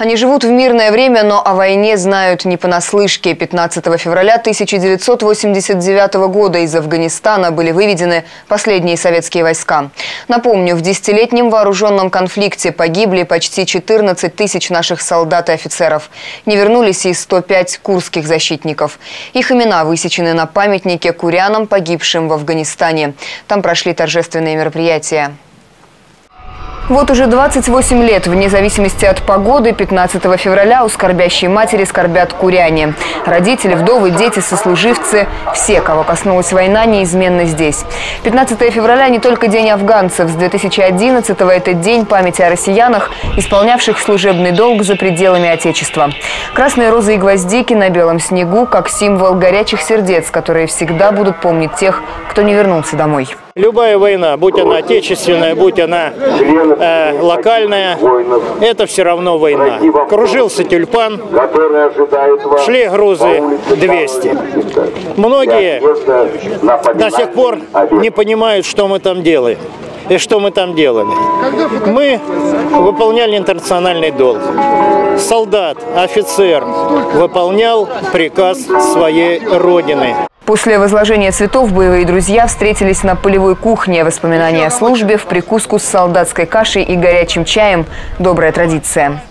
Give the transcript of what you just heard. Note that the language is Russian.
Они живут в мирное время, но о войне знают не понаслышке. 15 февраля 1989 года из Афганистана были выведены последние советские войска. Напомню, в десятилетнем вооруженном конфликте погибли почти 14 тысяч наших солдат и офицеров. Не вернулись и 105 курских защитников. Их имена высечены на памятнике курянам, погибшим в Афганистане. Там прошли торжественные мероприятия. Вот уже 28 лет, вне зависимости от погоды, 15 февраля у скорбящей матери скорбят куряне. Родители, вдовы, дети, сослуживцы – все, кого коснулась война, неизменно здесь. 15 февраля не только день афганцев. С 2011-го это день памяти о россиянах, исполнявших служебный долг за пределами Отечества. Красные розы и гвоздики на белом снегу – как символ горячих сердец, которые всегда будут помнить тех, кто не вернулся домой. Любая война, будь она отечественная, будь она э, локальная, это все равно война. Кружился тюльпан, шли грузы 200. Многие до сих пор не понимают, что мы там делаем и что мы там делали. Мы выполняли интернациональный долг. Солдат, офицер выполнял приказ своей Родины. После возложения цветов боевые друзья встретились на полевой кухне. Воспоминания о службе в прикуску с солдатской кашей и горячим чаем – добрая традиция.